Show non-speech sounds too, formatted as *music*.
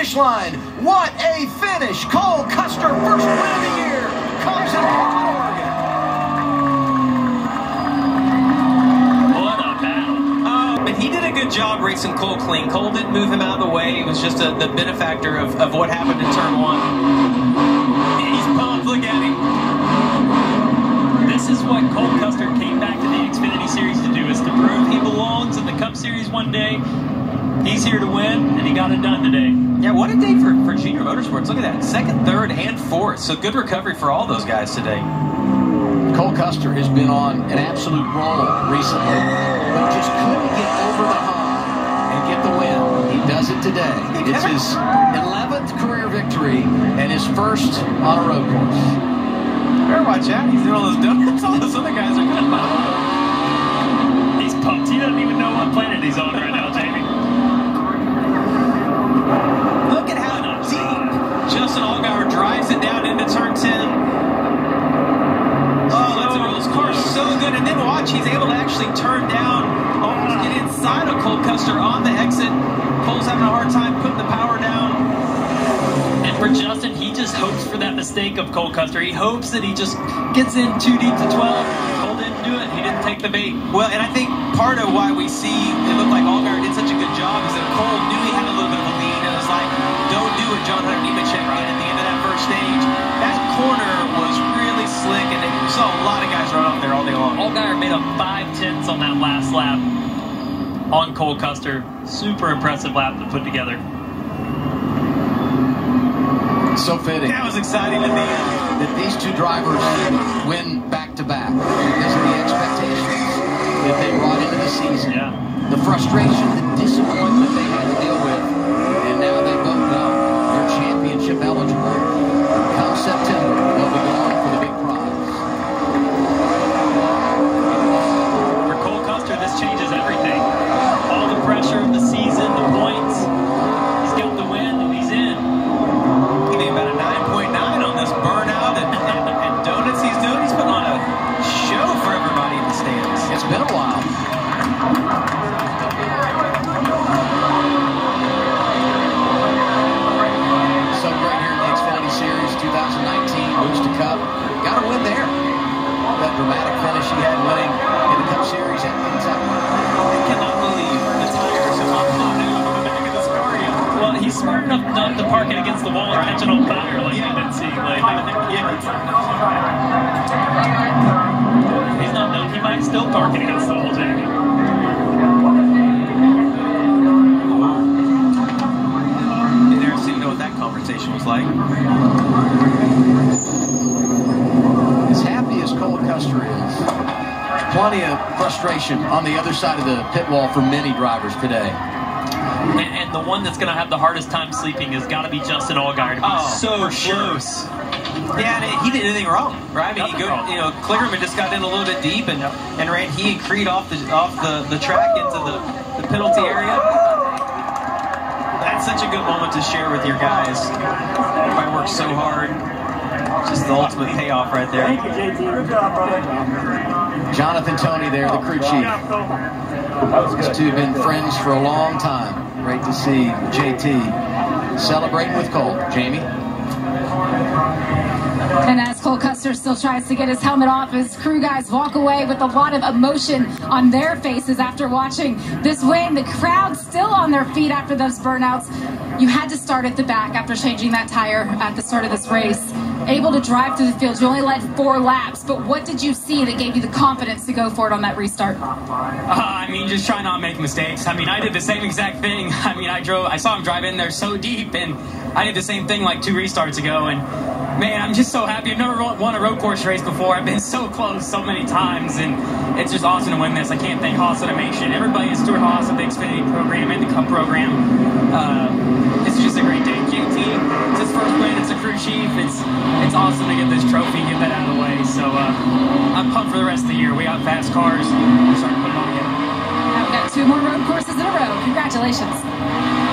line. What a finish! Cole Custer, first win of the year, comes in Portland, Oregon. What a battle. Oh, but he did a good job racing Cole clean. Cole didn't move him out of the way. He was just a, the benefactor of, of what happened in turn one. He's pumped. Look at him. This is what Cole Custer came back to the Xfinity Series to do, is to prove he belongs in the Cup Series one day. He's here to win, and he got it done today. Yeah, what a day for, for Junior Motorsports. Look at that. Second, third, and fourth. So good recovery for all those guys today. Cole Custer has been on an absolute roll recently, but just couldn't get over the hump and get the win. He does it today. It's his 11th career victory and his first on a road course. Better watch out. He's doing all those donuts. All those other guys are good. He's pumped. He doesn't even know what planet he's on right now, Jamie. Look at how deep Justin Allgaier drives it down into turn 10. Oh, that's a Rose car so he's able to actually turn down, almost get inside of Cole Custer on the exit. Cole's having a hard time putting the power down. And for Justin, he just hopes for that mistake of Cole Custer. He hopes that he just gets in too deep to 12. Cole didn't do it. He didn't take the bait. Well, and I think part of why we see it looked like Allgaier did such a good job is that Cole knew he had a little bit of a lead. And it was like, don't do what John Hunter Nemechek did at the end of that first stage. That corner was slick, and we saw a lot of guys run off there all day long. Allgaier made a five tenths on that last lap on Cole Custer. Super impressive lap to put together. So fitting That was exciting at the end. that these two drivers win back to back because of the expectations that they brought into the season. Yeah. The frustration, the disappointment they had to deal with. Enough not to park it against the wall and catch it on fire like Yeah. we've been seeing lately. Yeah. He's not done. He might still park it against the wall, Jamie. Interesting to know what that conversation was like. As happy as Cole Custer is, plenty of frustration on the other side of the pit wall for many drivers today. And, and the one that's going to have the hardest time sleeping has got to be Justin Allgaier to be Oh, so for sure. close. Yeah, and he didn't anything wrong, right? I mean, he Nothing go, wrong. you know, Kligerman just got in a little bit deep and and ran he and Creed off the off the, the track into the, the penalty area. That's such a good moment to share with your guys. Everybody worked so hard. Just the ultimate payoff right there. Thank you, JT. Good job, brother. Jonathan Toney there, the crew chief. These two have been friends for a long time. Great to see JT celebrating with Cole. Jamie? And as Cole Custer still tries to get his helmet off, his crew guys walk away with a lot of emotion on their faces after watching this win. The crowd still on their feet after those burnouts. You had to start at the back after changing that tire at the start of this race. Able to drive through the field. You only led four laps, but what did you see that gave you the confidence to go for it on that restart? Uh, I mean, just try not make mistakes. I mean, I did the same exact thing. *laughs* I mean, I drove, I saw him drive in there so deep, and I did the same thing like two restarts ago. And man, I'm just so happy. I've never won a road course race before. I've been *laughs* so close so many times, and it's just awesome to win this. I can't thank Haas Automation, everybody at Stewart-Haas the Xfinity program and the Cup program. Uh, it's just chief. It's it's awesome to get this trophy, get that out of the way. So uh, I'm pumped for the rest of the year. We got fast cars. We're starting to put them on again. Now we've got two more road courses in a row. Congratulations.